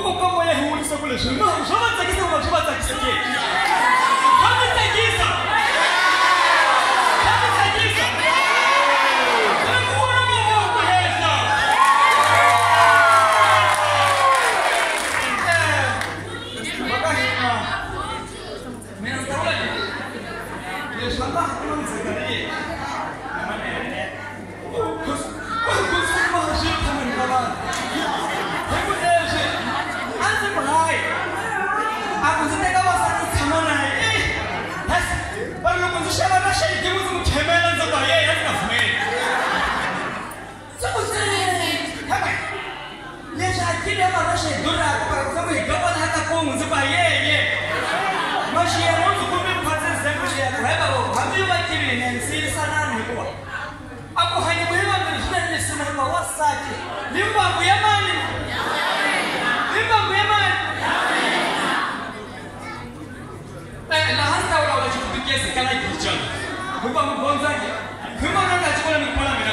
Сколько моя улица были? Ну, что вы такие, что вы такие? Как вы такие? Шантах, Крымцы, Корея. jibine nsilisanaanhikuwa akuhanyibuhiwa nilishinanisimihiwa wasake limbangu yamani limbangu yamani lahantaulaulachikhupikiesikalajiichana hupa mubonzake himanonachikola nikumolamina